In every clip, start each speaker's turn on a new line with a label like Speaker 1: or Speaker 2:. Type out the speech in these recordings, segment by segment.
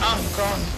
Speaker 1: I'm gone.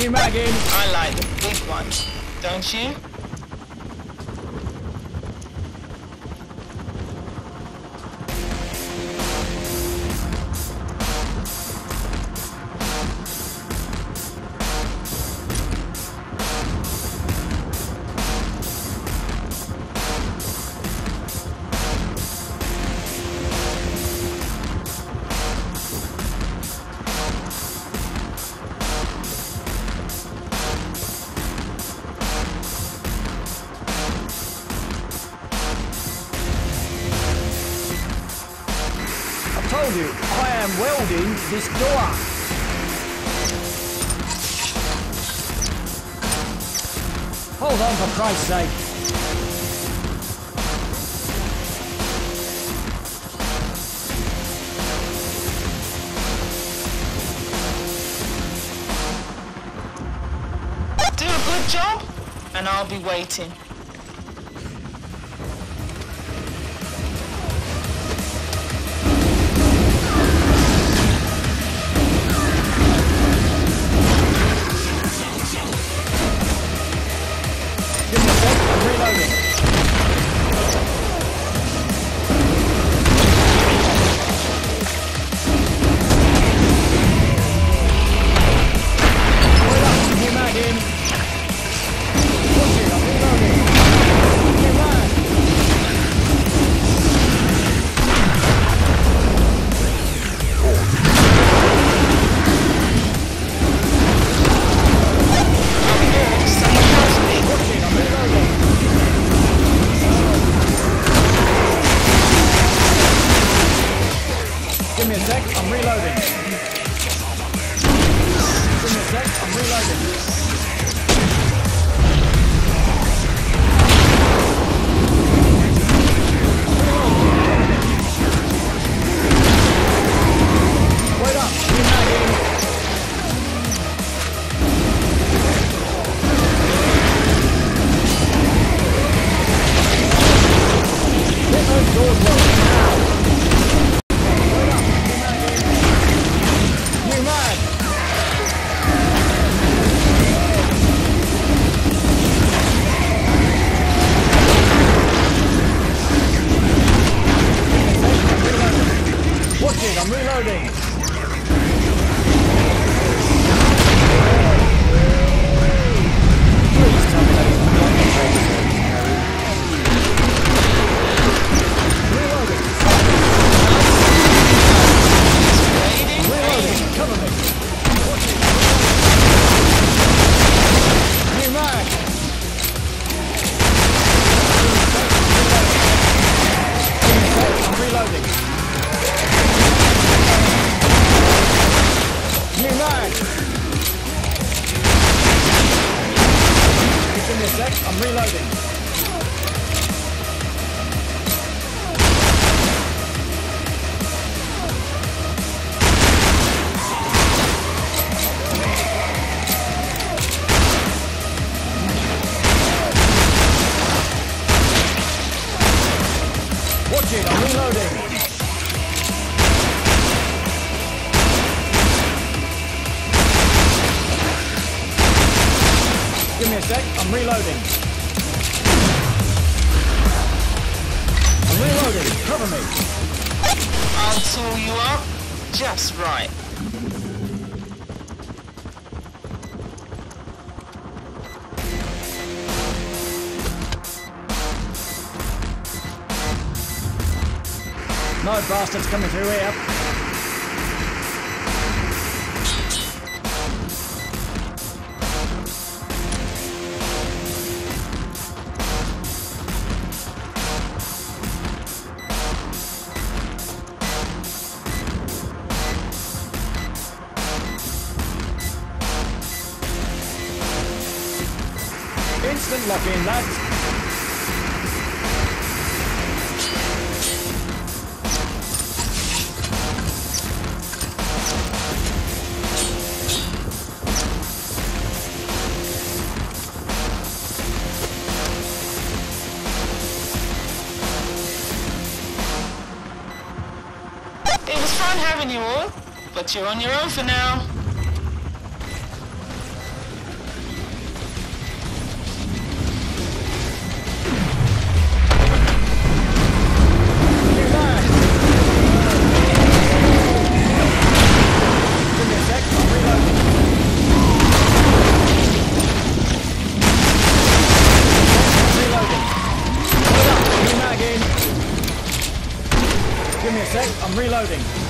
Speaker 2: Him again.
Speaker 1: I like the big ones, don't you?
Speaker 2: told you, I am welding this door. Hold on for Christ's sake.
Speaker 1: Do a good job and I'll be waiting.
Speaker 2: Give me a sec, I'm reloading.
Speaker 1: Give me a sec, I'm reloading. Cover me.
Speaker 2: I'll tool you up just right.
Speaker 1: No bastards coming through here.
Speaker 2: It was fun having you all, but you're on your own for now.
Speaker 1: Sec, I'm reloading.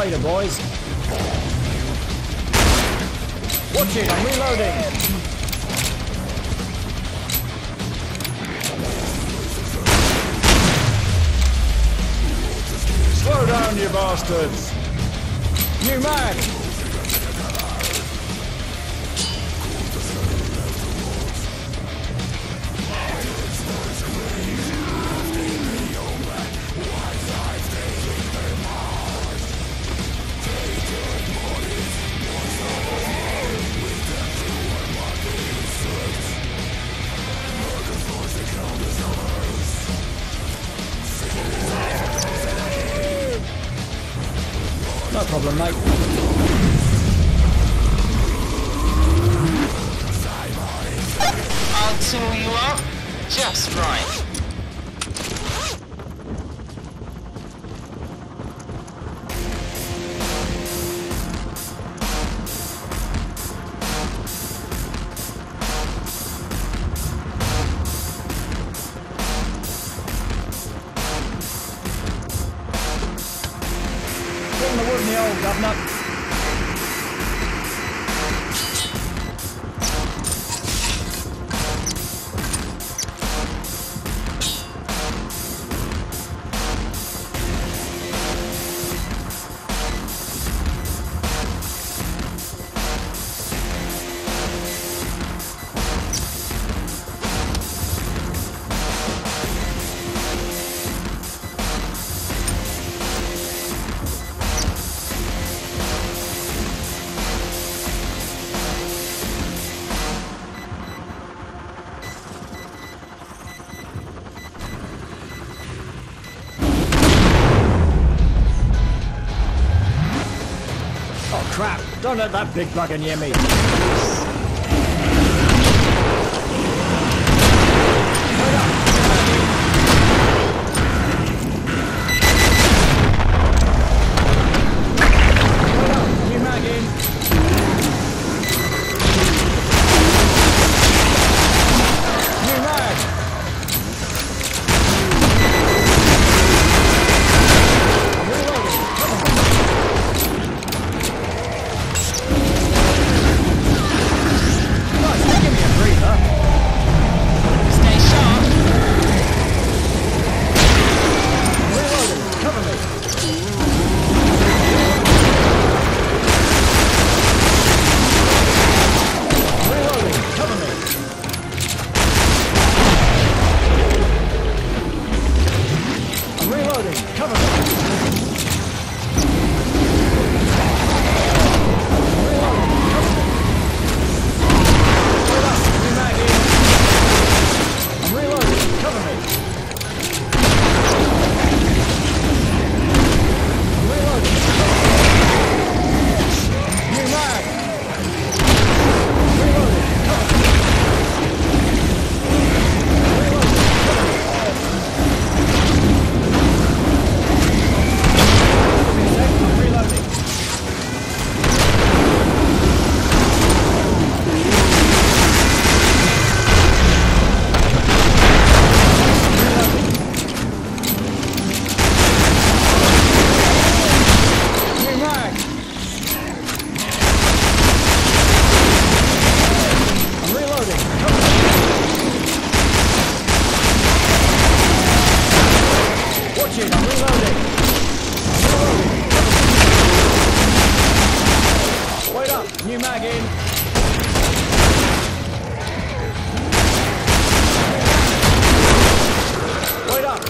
Speaker 1: Trader, boys. Watch it, I'm reloading. Slow down, you bastards. New mag. No problem, mate.
Speaker 2: I'll tool you up just right.
Speaker 1: Bring the wood in the old governor. Oh Don't let that big bugger near me.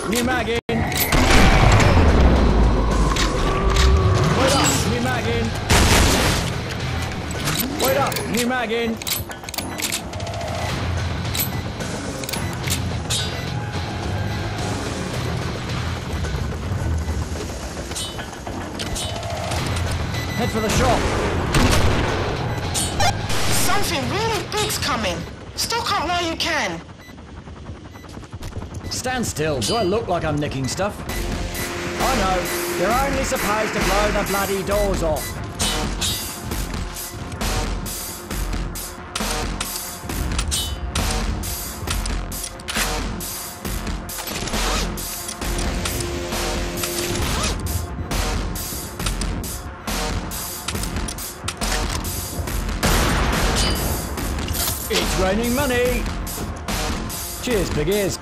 Speaker 1: Wait up. New mag in. Wait up. New mag in. Wait up. New mag in. Head for the shop.
Speaker 2: Something really big's coming. Stock up while you can.
Speaker 1: Stand still. Do I look like I'm nicking stuff? Oh, I know. You're only supposed to blow the bloody doors off. It's raining money. Cheers, big ears.